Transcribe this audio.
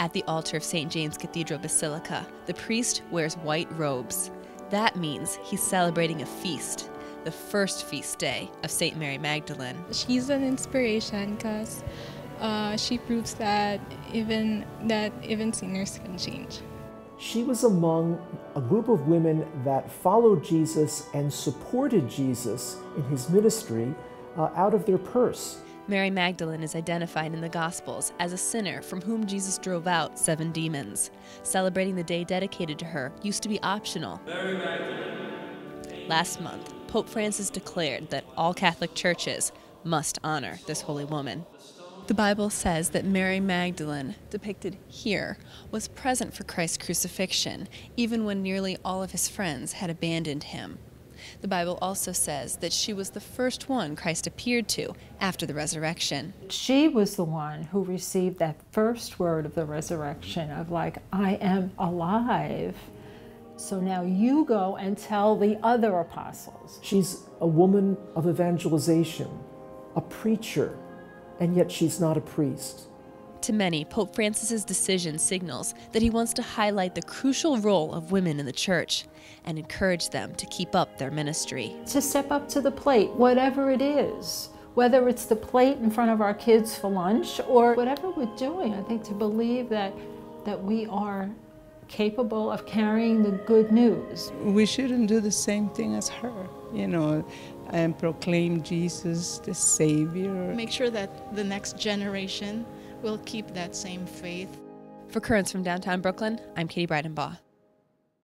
At the altar of St. James Cathedral Basilica, the priest wears white robes. That means he's celebrating a feast, the first feast day of St. Mary Magdalene. She's an inspiration because uh, she proves that even that even sinners can change. She was among a group of women that followed Jesus and supported Jesus in his ministry uh, out of their purse. Mary Magdalene is identified in the Gospels as a sinner from whom Jesus drove out seven demons. Celebrating the day dedicated to her used to be optional. Last month, Pope Francis declared that all Catholic churches must honor this holy woman. The Bible says that Mary Magdalene, depicted here, was present for Christ's crucifixion, even when nearly all of his friends had abandoned him. The Bible also says that she was the first one Christ appeared to after the resurrection. She was the one who received that first word of the resurrection of, like, I am alive. So now you go and tell the other apostles. She's a woman of evangelization, a preacher, and yet she's not a priest. To many, Pope Francis's decision signals that he wants to highlight the crucial role of women in the church and encourage them to keep up their ministry. To step up to the plate, whatever it is, whether it's the plate in front of our kids for lunch or whatever we're doing, I think to believe that, that we are capable of carrying the good news. We shouldn't do the same thing as her, you know, and proclaim Jesus the Savior. Make sure that the next generation will keep that same faith. For Currents from downtown Brooklyn, I'm Katie Breidenbach.